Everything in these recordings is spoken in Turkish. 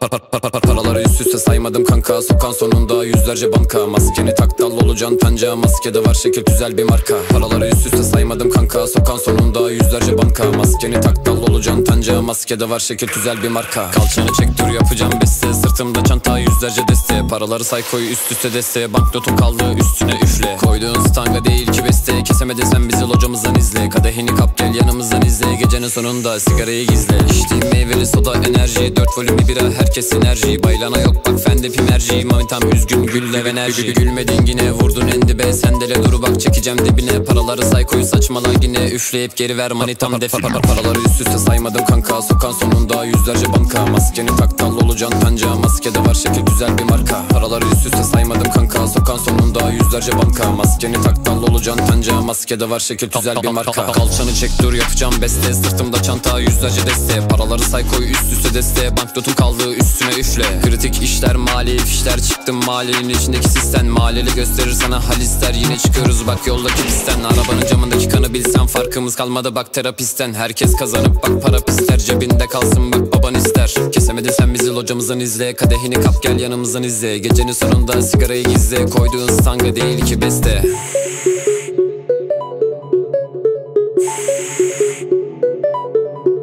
paraları üst üste saymadım kanka. Sokan sonunda yüzlerce banka. Maskeni tak dal olacaksın tanca Maskede var şekil güzel bir marka. Paraları üst üste saymadım kanka. Sokan sonunda yüzlerce banka. Maskeni tak dal olacaksın tanca Maskede var şekil güzel bir marka. Kalçanı çek dur yapacağım beste. Sırtımda çanta yüzlerce deste. Paraları say koy üst üste deste. Banknotum kaldı üstüne üfle. Koyduğun stanga değil ki beste. Kesemedi sen bizi locamızdan izle. Kadehini kap gel yanımızdan izle. Gecenin sonunda sigarayı gizle. İçtiğim meyveli soda enerji. Dört volümlü bira herkes enerji Baylana yok. Bak fende pimerci Manitam üzgün gülle ve enerji. Gülmedin yine vurdun en dibe Sendele dur bak çekeceğim dibine. Paraları say koy saçmala yine. Üfleyip geri ver manitam def Paraları üst üste saymadım kanka. Sokan sonunda yüzlerce banka. Maskeni tak dal olacaksın tanca Maskede var şekil güzel bir marka. Paraları üst üste saymadım kanka. Sokan sonunda yüzlerce banka. Maskeni tak dal olacaksın tanca Maskede var şekil güzel bir marka. Kalçanı çek dur yapacağım beste. Sırtımda çanta yüzlerce deste Paraları say koy üst üste deste Banknotum kaldı üstüne üfle. Kritik işler mali fişler Çıktım mahallenin içindeki sistem. Mahalleli gösterir sana hal ister. Yine çıkıyoruz bak yoldaki pistten. Arabanın camındaki kanı bilsen Farkımız kalmadı. Bak terapisten. Herkes kazanıp bak para pisler Cebinde kalsın bak baban ister. Kesemedin sen bizi locamızdan izle. Kadehini kap gel yanımızdan izle. Gecenin sonunda sigarayı gizle. Koyduğun stanga değil ki beste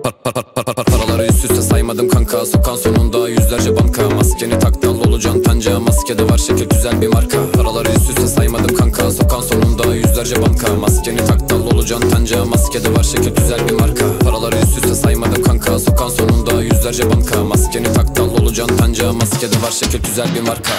Par, par, par, par, par, paraları üst üste saymadım kanka. Sokan sonunda yüzlerce banka Maskeni tak dal olacaksın tanca. Maskede var şekil güzel bir marka. Paraları üst üste saymadım kanka. Sokan sonunda yüzlerce banka Maskeni tak dal olacaksın tanca. Maskede var şekil güzel bir marka. Paraları üst üste saymadım kanka. Sokan sonunda yüzlerce banka Maskeni tak dal olacaksın tanca. Maskede var şekil güzel bir marka